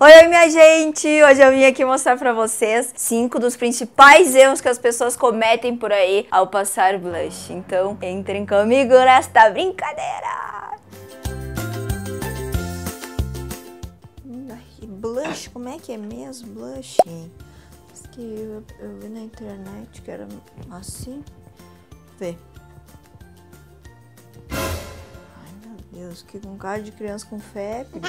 Oi, oi, minha gente! Hoje eu vim aqui mostrar pra vocês cinco dos principais erros que as pessoas cometem por aí ao passar blush. Então, entrem comigo nesta brincadeira! Blush, como é que é mesmo? Blush? Isso que eu, eu vi na internet que era assim. Vê. Ai, meu Deus, que com cara de criança com febre.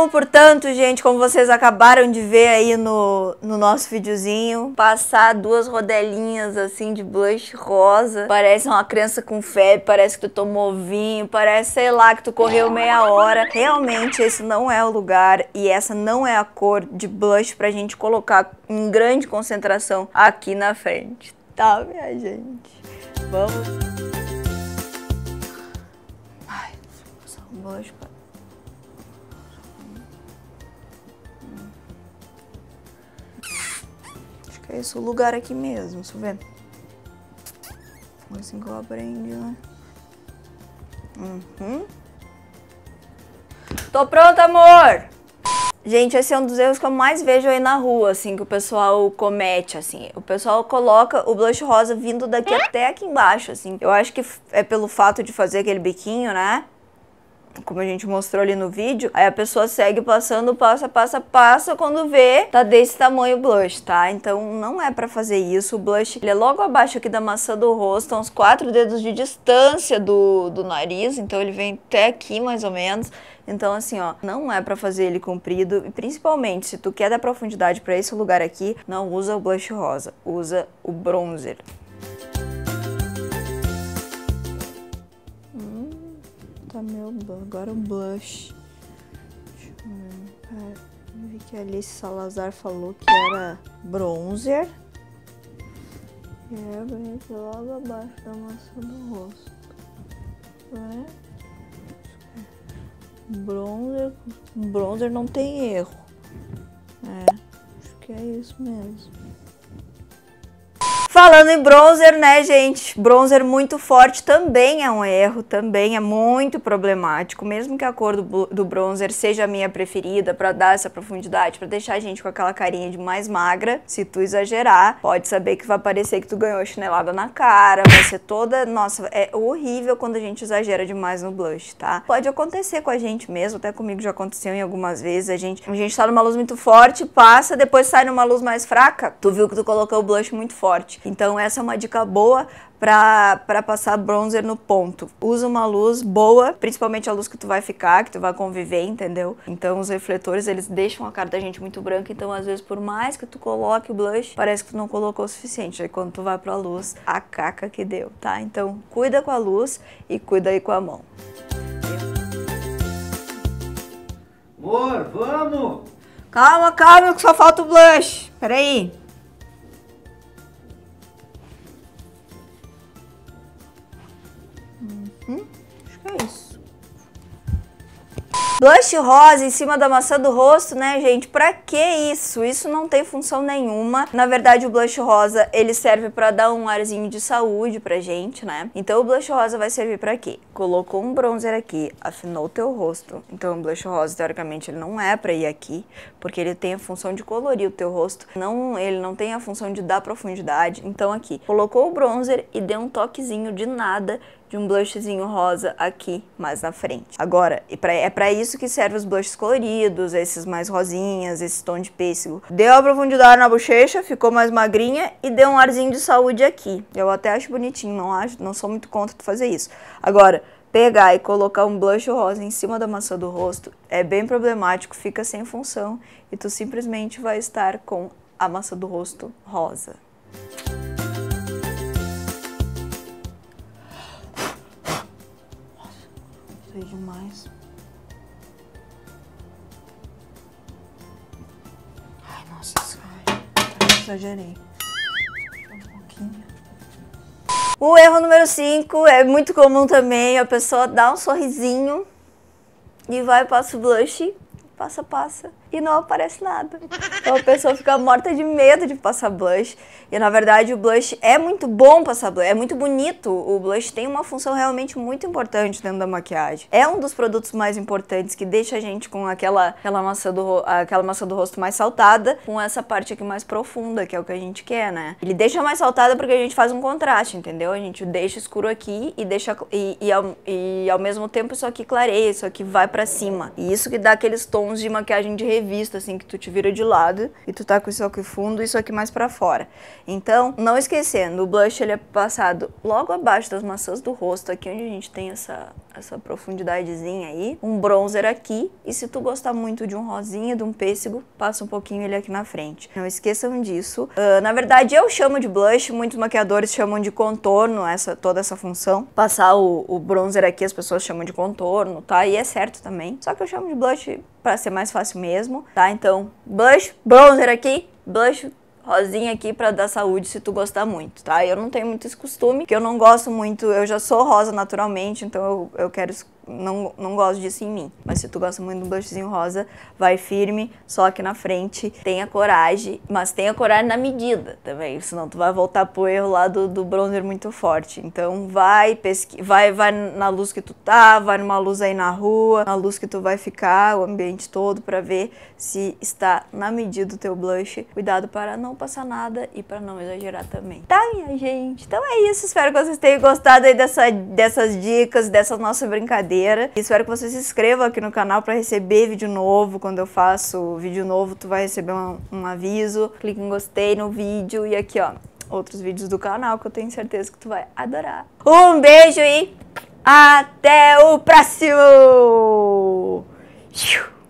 Um, portanto, gente, como vocês acabaram de ver aí no, no nosso videozinho, passar duas rodelinhas assim de blush rosa, parece uma criança com febre, parece que tu tomou vinho, parece, sei lá, que tu correu meia hora. Realmente, esse não é o lugar e essa não é a cor de blush pra gente colocar em grande concentração aqui na frente, tá, minha gente? Vamos... Ai, vou um blush pra É esse o lugar aqui mesmo, deixa eu ver. Assim que eu aprendi, né? Uhum. Tô pronta, amor! Gente, esse é um dos erros que eu mais vejo aí na rua, assim, que o pessoal comete, assim. O pessoal coloca o blush rosa vindo daqui até aqui embaixo, assim. Eu acho que é pelo fato de fazer aquele biquinho, né? Como a gente mostrou ali no vídeo, aí a pessoa segue passando, passa, passa, passa, quando vê, tá desse tamanho o blush, tá? Então não é pra fazer isso, o blush ele é logo abaixo aqui da maçã do rosto, uns quatro dedos de distância do, do nariz, então ele vem até aqui mais ou menos, então assim, ó, não é pra fazer ele comprido, e principalmente se tu quer dar profundidade pra esse lugar aqui, não usa o blush rosa, usa o bronzer. Tá meu agora o blush. Deixa eu ver. eu vi que a Alice Salazar falou que era bronzer. E é aqui logo abaixo da maçã do rosto. Né? Bronzer, bronzer não tem erro. É, acho que é isso mesmo. Falando em bronzer, né, gente? Bronzer muito forte também é um erro, também é muito problemático. Mesmo que a cor do, do bronzer seja a minha preferida para dar essa profundidade, para deixar a gente com aquela carinha de mais magra, se tu exagerar, pode saber que vai parecer que tu ganhou chinelada na cara, vai ser toda. Nossa, é horrível quando a gente exagera demais no blush, tá? Pode acontecer com a gente mesmo, até comigo já aconteceu em algumas vezes. A gente, a gente tá numa luz muito forte, passa, depois sai numa luz mais fraca, tu viu que tu colocou o blush muito forte. Então essa é uma dica boa para passar bronzer no ponto. Usa uma luz boa, principalmente a luz que tu vai ficar, que tu vai conviver, entendeu? Então os refletores, eles deixam a cara da gente muito branca, então às vezes por mais que tu coloque o blush, parece que tu não colocou o suficiente. Aí quando tu vai pra luz, a caca que deu, tá? Então cuida com a luz e cuida aí com a mão. Amor, vamos! Calma, calma, que só falta o blush. Peraí. Blush rosa em cima da maçã do rosto, né, gente? Pra que isso? Isso não tem função nenhuma. Na verdade, o blush rosa, ele serve pra dar um arzinho de saúde pra gente, né? Então, o blush rosa vai servir pra quê? Colocou um bronzer aqui, afinou o teu rosto. Então, o blush rosa, teoricamente, ele não é pra ir aqui, porque ele tem a função de colorir o teu rosto. Não, ele não tem a função de dar profundidade. Então, aqui, colocou o bronzer e deu um toquezinho de nada de um blushzinho rosa aqui mais na frente. Agora, é para isso que servem os blushes coloridos, esses mais rosinhas, esse tom de pêssego. Deu a profundidade na bochecha, ficou mais magrinha e deu um arzinho de saúde aqui. Eu até acho bonitinho, não acho, não sou muito contra de fazer isso. Agora, pegar e colocar um blush rosa em cima da maçã do rosto é bem problemático, fica sem função e tu simplesmente vai estar com a maçã do rosto rosa. Gostei demais. Ai, nossa, ai, exagerei. O erro número 5 é muito comum também, a pessoa dá um sorrisinho e vai, passa o blush, passa, passa e não aparece nada. Então a pessoa fica morta de medo de passar blush. E na verdade o blush é muito bom passar blush, é muito bonito. O blush tem uma função realmente muito importante dentro da maquiagem. É um dos produtos mais importantes que deixa a gente com aquela, aquela, maçã, do, aquela maçã do rosto mais saltada, com essa parte aqui mais profunda, que é o que a gente quer, né? Ele deixa mais saltada porque a gente faz um contraste, entendeu? A gente deixa escuro aqui e deixa e, e, ao, e ao mesmo tempo isso aqui clareia, isso aqui vai para cima. E isso que dá aqueles tons de maquiagem de revista, assim, que tu te vira de lado e tu tá com isso aqui fundo e isso aqui mais para fora. Então, não esquecendo, o blush ele é passado logo abaixo das maçãs do rosto, aqui onde a gente tem essa, essa profundidadezinha aí. Um bronzer aqui. E se tu gostar muito de um rosinha, de um pêssego, passa um pouquinho ele aqui na frente. Não esqueçam disso. Uh, na verdade, eu chamo de blush, muitos maquiadores chamam de contorno, essa, toda essa função. Passar o, o bronzer aqui, as pessoas chamam de contorno, tá? E é certo também. Só que eu chamo de blush para ser mais fácil mesmo, tá? Então, blush, bronzer aqui, blush, rosinha aqui para dar saúde se tu gostar muito, tá? Eu não tenho muito esse costume, que eu não gosto muito, eu já sou rosa naturalmente, então eu, eu quero não, não gosto disso em mim. Mas se tu gosta muito do blushzinho rosa, vai firme, só aqui na frente. Tenha coragem, mas tenha coragem na medida também, senão tu vai voltar pro erro lá do, do bronzer muito forte. Então vai, pesqui vai, vai na luz que tu tá, vai numa luz aí na rua, na luz que tu vai ficar, o ambiente todo, para ver se está na medida do teu blush. Cuidado para não passar nada e para não exagerar também. Tá, minha gente? Então é isso. Espero que vocês tenham gostado aí dessa, dessas dicas, dessa nossa brincadeira Espero que você se inscreva aqui no canal para receber vídeo novo. Quando eu faço vídeo novo, tu vai receber um, um aviso. Clique em gostei no vídeo e aqui, ó, outros vídeos do canal que eu tenho certeza que tu vai adorar. Um beijo e até o próximo!